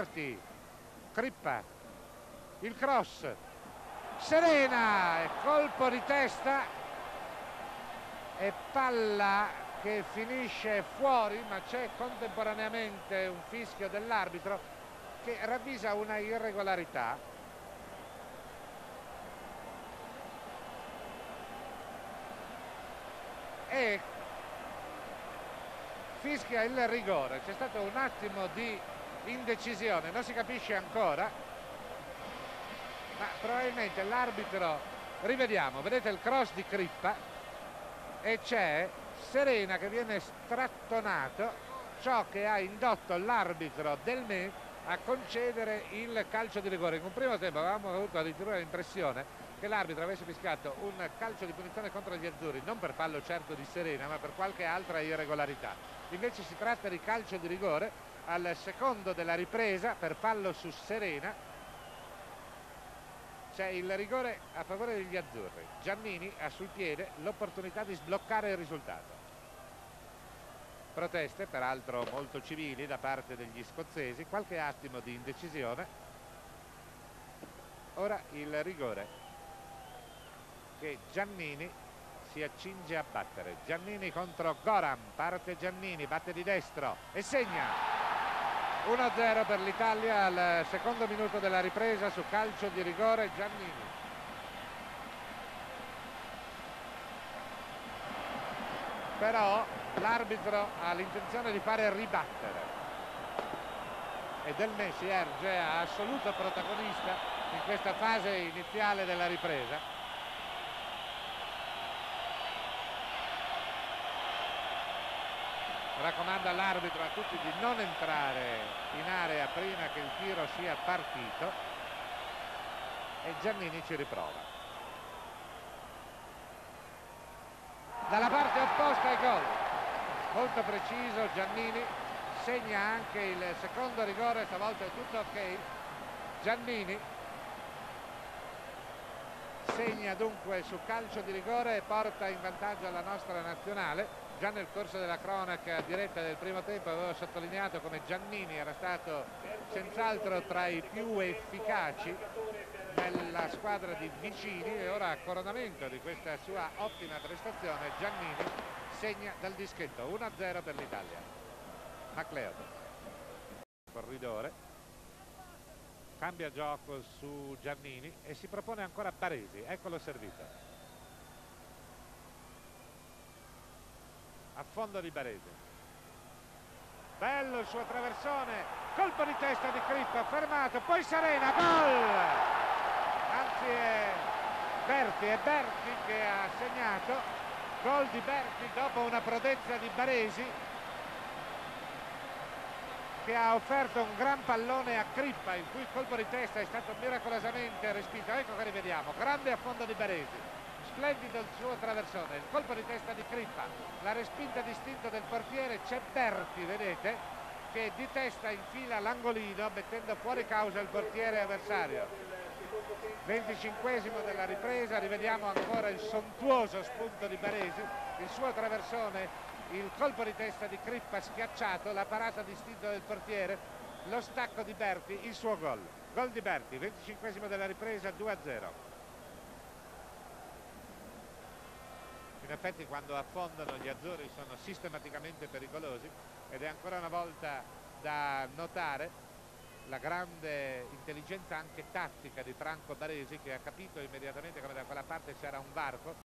Berti, Crippa, il cross, Serena, colpo di testa. E palla che finisce fuori ma c'è contemporaneamente un fischio dell'arbitro che ravvisa una irregolarità. E fischia il rigore. C'è stato un attimo di indecisione non si capisce ancora ma probabilmente l'arbitro rivediamo vedete il cross di Crippa e c'è Serena che viene strattonato ciò che ha indotto l'arbitro del Me a concedere il calcio di rigore in un primo tempo avevamo avuto addirittura l'impressione che l'arbitro avesse fiscato un calcio di punizione contro gli azzurri, non per fallo certo di Serena, ma per qualche altra irregolarità. Invece si tratta di calcio di rigore al secondo della ripresa per fallo su Serena. C'è il rigore a favore degli azzurri. Giannini ha sul piede l'opportunità di sbloccare il risultato. Proteste, peraltro molto civili, da parte degli scozzesi, qualche attimo di indecisione. Ora il rigore che Giannini si accinge a battere. Giannini contro Goran, parte Giannini, batte di destro e segna. 1-0 per l'Italia al secondo minuto della ripresa su calcio di rigore Giannini. Però l'arbitro ha l'intenzione di fare ribattere e Del Messi erge assoluto protagonista in questa fase iniziale della ripresa raccomanda all'arbitro a tutti di non entrare in area prima che il tiro sia partito. E Giannini ci riprova. Dalla parte opposta è gol. Molto preciso Giannini segna anche il secondo rigore stavolta è tutto ok. Giannini segna dunque su calcio di rigore e porta in vantaggio la nostra nazionale. Già nel corso della cronaca diretta del primo tempo avevo sottolineato come Giannini era stato senz'altro tra i più efficaci nella squadra di vicini e ora a coronamento di questa sua ottima prestazione Giannini segna dal dischetto 1-0 per l'Italia. Macleod. Corridore cambia gioco su Giannini e si propone ancora Baresi eccolo servito. A fondo di Barese bello il suo traversone. Colpo di testa di Crippa fermato poi Serena gol! Anzi è Berti è Berti che ha segnato. Gol di Berti dopo una prodezza di Baresi che ha offerto un gran pallone a Crippa il cui colpo di testa è stato miracolosamente respinto. Ecco che rivediamo. Grande affondo di Baresi. Splendido il suo traversone, il colpo di testa di Crippa, la respinta distinta del portiere, c'è Berti, vedete, che di testa infila l'angolino mettendo fuori causa il portiere avversario. 25 della ripresa, rivediamo ancora il sontuoso spunto di Baresi, il suo traversone, il colpo di testa di Crippa schiacciato, la parata distinta del portiere, lo stacco di Berti, il suo gol. Gol di Berti, 25 della ripresa, 2-0. in effetti quando affondano gli azzurri sono sistematicamente pericolosi ed è ancora una volta da notare la grande intelligenza anche tattica di Franco Baresi che ha capito immediatamente come da quella parte c'era un varco